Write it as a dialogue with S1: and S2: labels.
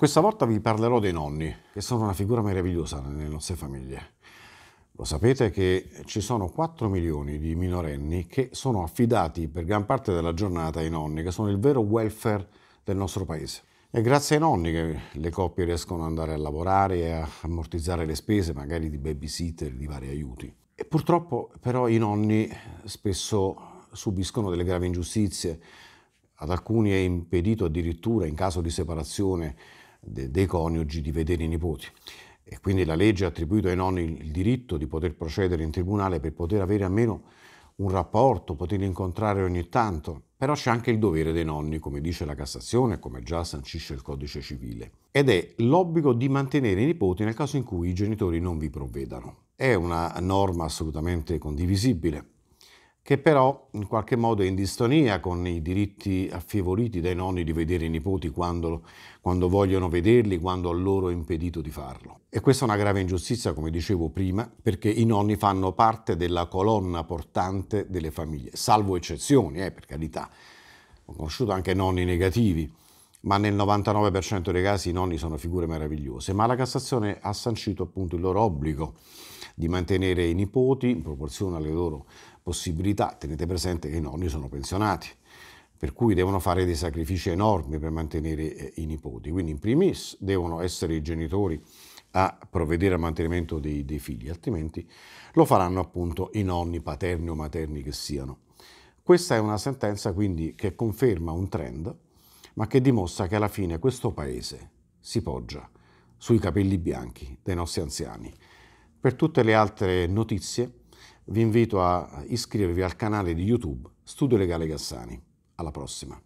S1: Questa volta vi parlerò dei nonni, che sono una figura meravigliosa nelle nostre famiglie. Lo sapete che ci sono 4 milioni di minorenni che sono affidati per gran parte della giornata ai nonni, che sono il vero welfare del nostro paese. È grazie ai nonni che le coppie riescono ad andare a lavorare e a ammortizzare le spese, magari di babysitter, di vari aiuti. E purtroppo però i nonni spesso subiscono delle gravi ingiustizie. Ad alcuni è impedito addirittura in caso di separazione de, dei coniugi di vedere i nipoti. E quindi la legge ha attribuito ai nonni il diritto di poter procedere in tribunale per poter avere almeno un rapporto, poterli incontrare ogni tanto. Però c'è anche il dovere dei nonni, come dice la Cassazione, come già sancisce il Codice Civile, ed è l'obbligo di mantenere i nipoti nel caso in cui i genitori non vi provvedano. È una norma assolutamente condivisibile che però in qualche modo è in distonia con i diritti affievoliti dai nonni di vedere i nipoti quando, quando, vogliono vederli, quando a loro è impedito di farlo. E questa è una grave ingiustizia, come dicevo prima, perché i nonni fanno parte della colonna portante delle famiglie, salvo eccezioni, eh, per carità. Ho conosciuto anche nonni negativi, ma nel 99% dei casi i nonni sono figure meravigliose. Ma la Cassazione ha sancito appunto il loro obbligo di mantenere i nipoti in proporzione alle loro possibilità. Tenete presente che i nonni sono pensionati, per cui devono fare dei sacrifici enormi per mantenere eh, i nipoti. Quindi in primis devono essere i genitori a provvedere al mantenimento dei, dei figli, altrimenti lo faranno appunto i nonni paterni o materni che siano. Questa è una sentenza quindi che conferma un trend, ma che dimostra che alla fine questo paese si poggia sui capelli bianchi dei nostri anziani. Per tutte le altre notizie vi invito a iscrivervi al canale di YouTube Studio Legale Gassani. Alla prossima!